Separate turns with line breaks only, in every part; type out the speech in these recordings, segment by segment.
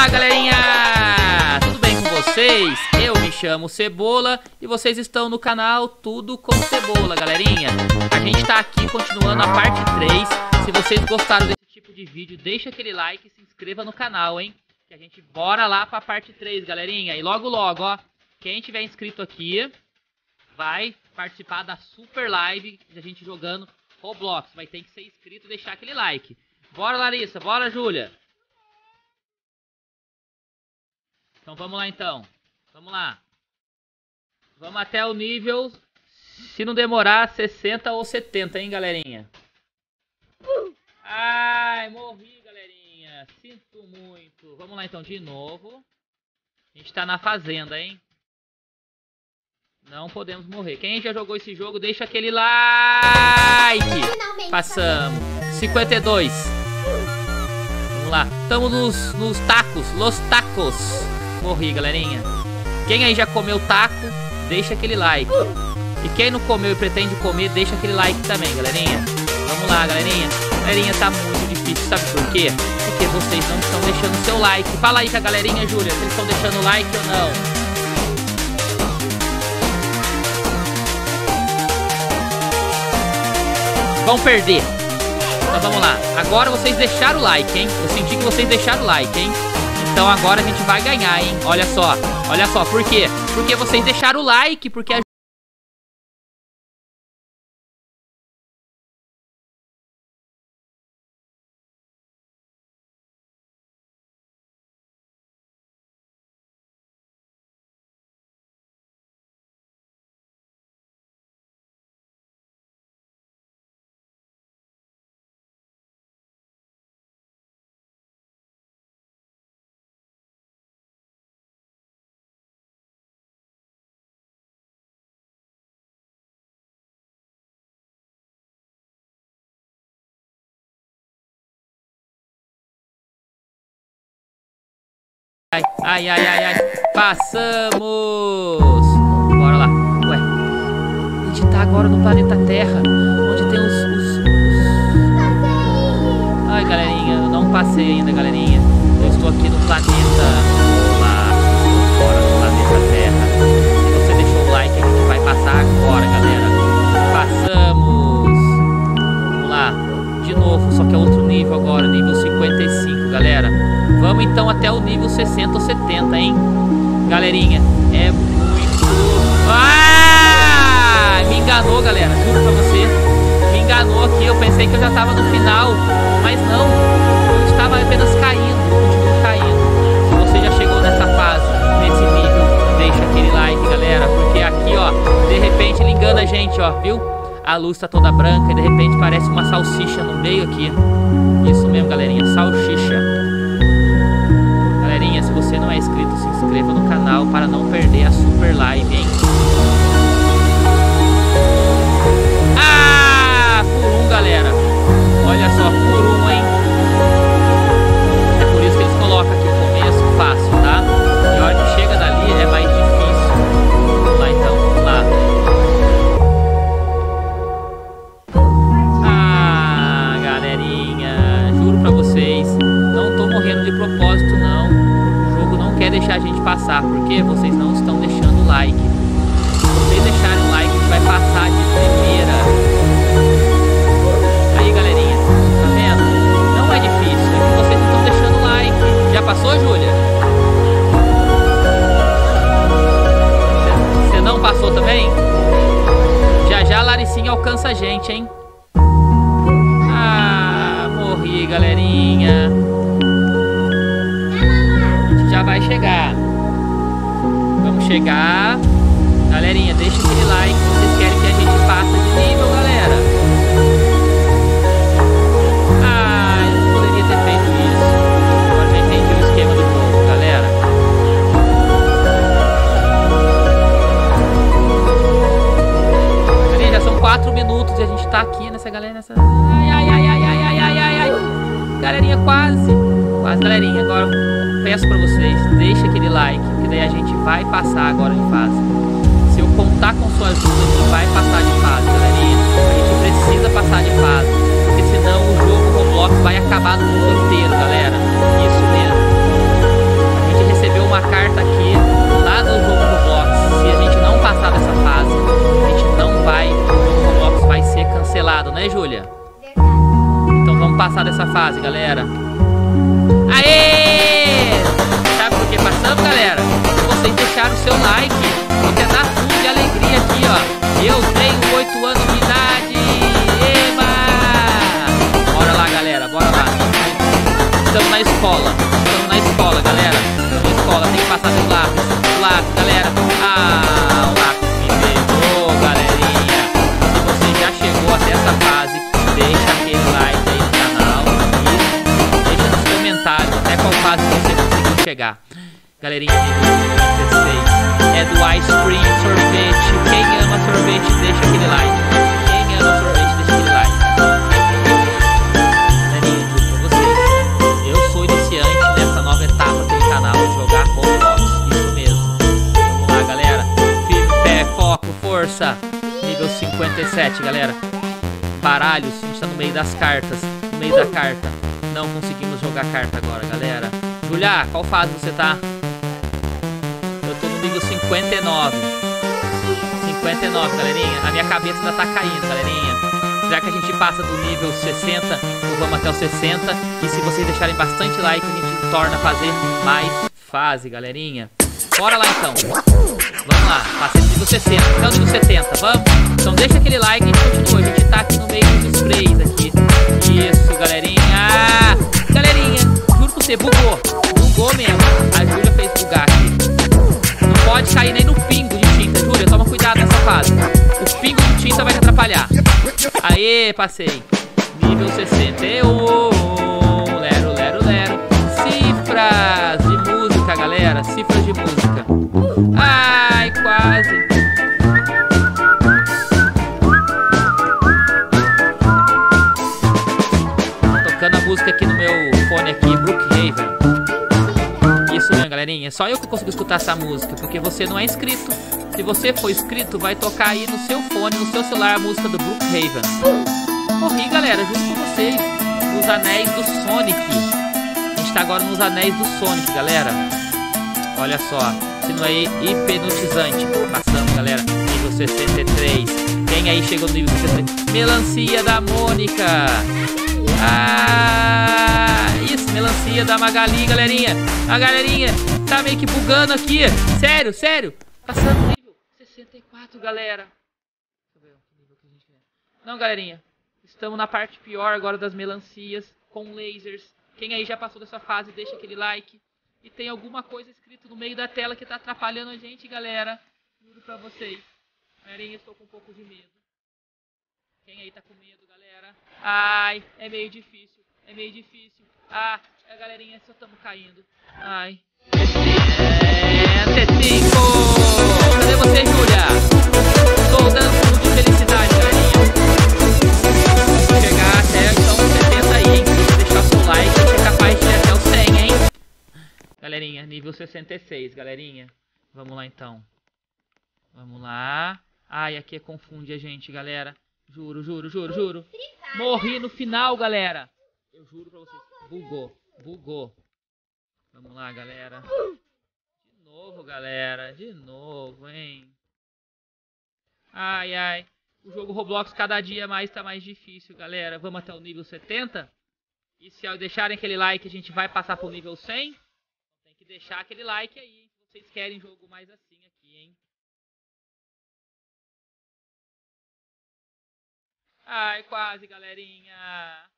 Olá, galerinha! Tudo bem com vocês? Eu me chamo Cebola e vocês estão no canal Tudo com Cebola, galerinha. A gente tá aqui continuando a parte 3. Se vocês gostaram desse tipo de vídeo, deixa aquele like e se inscreva no canal, hein? Que a gente bora lá pra parte 3, galerinha. E logo, logo, ó, quem tiver inscrito aqui vai participar da super live da gente jogando Roblox. Vai ter que ser inscrito e deixar aquele like. Bora, Larissa. Bora, Júlia. Então vamos lá, então. Vamos lá. Vamos até o nível, se não demorar, 60 ou 70, hein, galerinha? Ai, morri, galerinha. Sinto muito. Vamos lá, então, de novo. A gente tá na fazenda, hein? Não podemos morrer. Quem já jogou esse jogo, deixa aquele like. Passamos. 52. Vamos lá. Estamos nos, nos tacos. Los tacos. Morri, galerinha. Quem aí já comeu taco, deixa aquele like. E quem não comeu e pretende comer, deixa aquele like também, galerinha. Vamos lá, galerinha. Galerinha, tá muito difícil, sabe por quê? Porque vocês não estão deixando seu like. Fala aí com a galerinha, Júlia, se eles estão deixando like ou não. vão perder. Então vamos lá. Agora vocês deixaram o like, hein? Eu senti que vocês deixaram o like, hein? Então agora a gente vai ganhar, hein? Olha só. Olha só, por quê? Porque vocês deixaram o like, porque Ai, ai, ai, ai. Passamos! Bora lá. Ué, a gente tá agora no planeta Terra, onde tem os... os, os... Ai, galerinha, eu não passei ainda, galerinha. Eu estou aqui no planeta... Lá, fora do planeta Terra. Se você deixou o like, a gente vai passar agora, galera. Passamos! Vamos lá. De novo, só que é outro nível agora, então até o nível 60 ou 70, hein? Galerinha, é muito... Ah! Me enganou, galera. Juro pra você. Me enganou aqui. Eu pensei que eu já tava no final. Mas não. Eu estava apenas caindo. Continuo caindo. Se você já chegou nessa fase, nesse nível, deixa aquele like, galera. Porque aqui, ó, de repente ele engana a gente, ó. Viu? A luz tá toda branca e de repente parece uma salsicha no meio aqui. Isso mesmo, galerinha. Salsicha deixar a gente passar, porque vocês não estão deixando o like. Se vocês deixarem like, a gente vai passar de primeira. Aí, galerinha, tá vendo? Não é difícil, é que vocês não estão deixando o like. Já passou, Júlia? Você não passou também? Já já a Laricinha alcança a gente, hein? Ah, morri, galerinha chegar. Vamos chegar. Galerinha, deixa aquele like passar agora deixar o seu like. Você tá rua de alegria aqui, ó. Eu tenho 8 anos de idade. Eba! Bora lá, galera, bora lá. Estamos na escola. Estamos na escola, galera. Estamos na escola, tem que passar pelo lado. Pelo lado, galera. Ah, o lápis me pegou, galerinha. Se você já chegou até essa fase, deixa aquele like aí no canal. E deixa nos comentários até qual fase você conseguiu chegar galerinha. 16. É do Ice Cream Sorvete. Quem ama sorvete, deixa aquele like. Quem ama sorvete, deixa aquele like. Galerinha, juro pra vocês. Eu sou iniciante nessa nova etapa do canal de jogar Roblox. Isso mesmo. Vamos lá, galera. Firme pé, foco, força. Nível 57, galera. Baralhos, a gente tá no meio das cartas. No meio da carta. Não conseguimos jogar carta agora, galera. Julia, qual fase você tá? Nível 59. 59, galerinha. A minha cabeça ainda tá caindo, galerinha. Já que a gente passa do nível 60, então vamos até o 60. E se vocês deixarem bastante like, a gente torna a fazer mais fase, galerinha. Bora lá então. Vamos lá, passei do nível 60, até o nível 70, vamos? Então deixa aquele like e continua. A gente tá aqui no meio dos sprays aqui. Isso, galerinha. Galerinha, juro pra você, bugou. Bugou mesmo. A Júlia fez bugar aqui. Pode cair nem no pingo de tinta, Júlia. Toma cuidado nessa fase. O pingo de tinta vai te atrapalhar. Aê, passei. Nível 61. Lero, lero, lero. Cifras de música, galera. Cifras de música. Galerinha. Só eu que consigo escutar essa música, porque você não é inscrito. Se você for inscrito, vai tocar aí no seu fone, no seu celular, a música do Brookhaven. Corri, galera, junto com vocês. Os anéis do Sonic. A gente tá agora nos anéis do Sonic, galera. Olha só. Se não hipnotizante. Passamos, galera. Nível 63. Quem aí chegou no nível 63? Melancia da Mônica. Ah, isso, melancia da Magali, galerinha. A galerinha tá meio que bugando aqui. Sério, sério. Passando nível 64, galera. Deixa eu ver o nível que a gente tem. Não, galerinha. Estamos na parte pior agora das melancias com lasers. Quem aí já passou dessa fase, deixa aquele like. E tem alguma coisa escrito no meio da tela que tá atrapalhando a gente, galera. Juro pra vocês. Galerinha, estou com um pouco de medo. Quem aí tá com medo, galera? Ai, é meio difícil. É meio difícil. Ah, a galerinha, só estamos caindo. Ai. É, T5! Cadê você, Júlia? Estou dando de felicidade, galerinha. Vou chegar até então 70 aí, hein? Deixar seu like, gente é capaz de ir até o 100, hein? Galerinha, nível 66, galerinha. Vamos lá então. Vamos lá. Ai, aqui é confunde a gente, galera. Juro, juro, juro, juro. Morri no final, galera. Eu juro pra vocês. Bugou, bugou. Vamos lá, galera. De novo, galera. De novo, hein. Ai, ai. O jogo Roblox cada dia mais tá mais difícil, galera. Vamos até o nível 70. E se deixarem aquele like, a gente vai passar pro nível 100. Tem que deixar aquele like aí, hein. Se vocês querem jogo mais assim aqui, hein. Ai, quase, galerinha.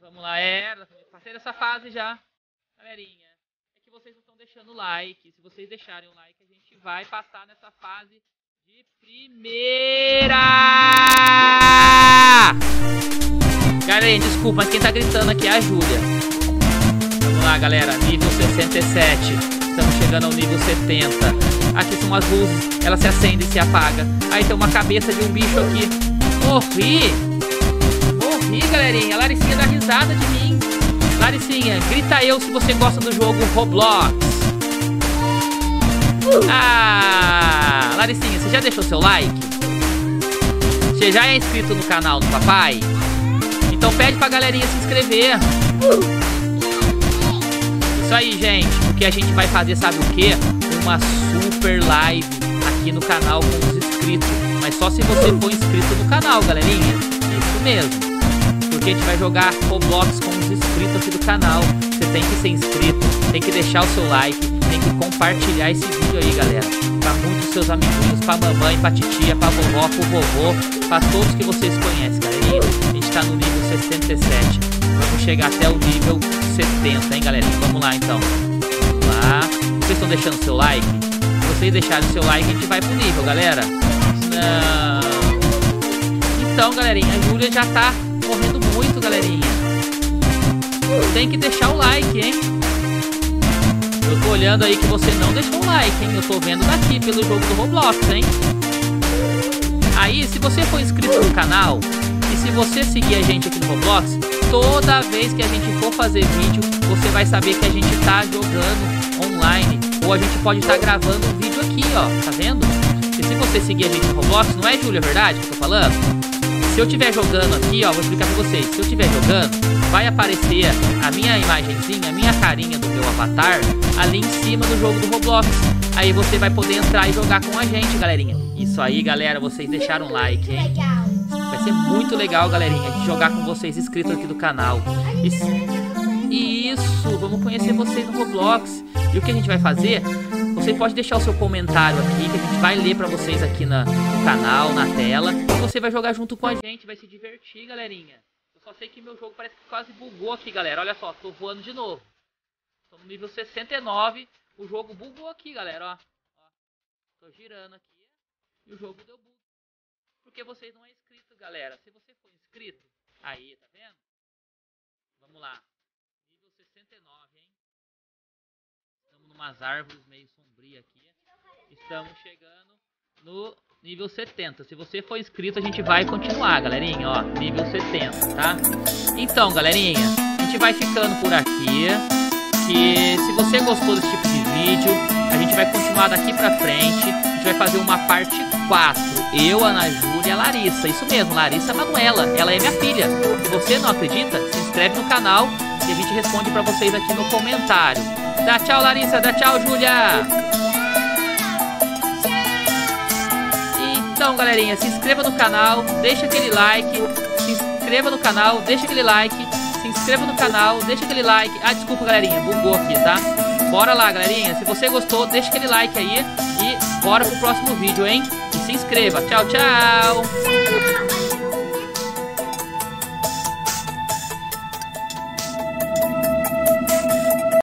Vamos lá, é, passei dessa fase já. Galerinha, é que vocês não estão deixando like. Se vocês deixarem o like, a gente vai passar nessa fase de primeira. Galerinha, desculpa, mas quem tá gritando aqui é a Júlia. Vamos lá, galera, nível 67. Estamos chegando ao nível 70. Aqui são as luzes, ela se acende e se apaga. Aí tem uma cabeça de um bicho aqui. Morri! Morri, galerinha. A Laricinha dá risada de mim. Laricinha, grita eu se você gosta do jogo Roblox. Ah! Laricinha, você já deixou seu like? Você já é inscrito no canal do papai? Então pede pra galerinha se inscrever. Isso aí, gente. Porque a gente vai fazer, sabe o quê? Uma super live aqui no canal com os inscritos. Mas só se você for inscrito no canal, galerinha. Isso mesmo. Gente vai jogar Roblox com os inscritos aqui do canal. Você tem que ser inscrito, tem que deixar o seu like, tem que compartilhar esse vídeo aí, galera. Pra muitos seus amiguinhos, pra mamãe, pra titia, pra vovó, pro vovô, pra todos que vocês conhecem, galerinha. A gente tá no nível 67. Vamos chegar até o nível 70, hein, galera? Vamos lá, então. Vamos lá. Vocês estão deixando seu like? Se vocês deixarem seu like, a gente vai pro nível, galera. Não. Então, galerinha, a Júlia já tá correndo muito, galerinha. Tem que deixar o like, hein? Eu tô olhando aí que você não deixou o like, hein? Eu tô vendo daqui pelo jogo do Roblox, hein? Aí, se você for inscrito no canal e se você seguir a gente aqui no Roblox, toda vez que a gente for fazer vídeo, você vai saber que a gente tá jogando online. Ou a gente pode estar tá gravando um vídeo aqui, ó. Tá vendo? E se você seguir a gente no Roblox, não é, Júlia, verdade que eu tô falando? Se eu estiver jogando aqui, ó, vou explicar pra vocês. Se eu estiver jogando, vai aparecer a minha imagenzinha, a minha carinha do meu avatar ali em cima do jogo do Roblox. Aí você vai poder entrar e jogar com a gente, galerinha. Isso aí, galera, vocês deixaram um like, hein? Vai ser muito legal, galerinha, de jogar com vocês inscritos aqui do canal. Isso, isso, vamos conhecer vocês no Roblox. E o que a gente vai fazer? Você pode deixar o seu comentário aqui, que a gente vai ler pra vocês aqui na, no canal, na tela. E você vai jogar junto com a gente, vai se divertir, galerinha. Eu só sei que meu jogo parece que quase bugou aqui, galera. Olha só, tô voando de novo. Tô no nível 69. O jogo bugou aqui, galera, ó. ó. Tô girando aqui. E o jogo deu bug. Porque vocês não é inscrito, galera. Se você for inscrito, aí, tá vendo? Vamos lá. Nível 69, hein? Estamos numas árvores meio sombrias aqui. Estamos chegando no nível 70. Se você for inscrito, a gente vai continuar, galerinha, ó. Nível 70, tá? Então, galerinha, a gente vai ficando por aqui que se você gostou desse tipo de vídeo, a gente vai continuar daqui pra frente. A gente vai fazer uma parte 4. Eu, Ana Júlia e a Larissa. Isso mesmo, Larissa Manuela. Ela é minha filha. Se você não acredita, se inscreve no canal e a gente responde pra vocês aqui no comentário. Dá tchau, Larissa. Dá tchau, Júlia. Então, galerinha, se inscreva no canal, deixa aquele like, se inscreva no canal, deixa aquele like se inscreva no canal, deixa aquele like. Ah, desculpa, galerinha, bugou aqui, tá? Bora lá, galerinha. Se você gostou, deixa aquele like aí e bora pro próximo vídeo, hein? E se inscreva. Tchau, tchau!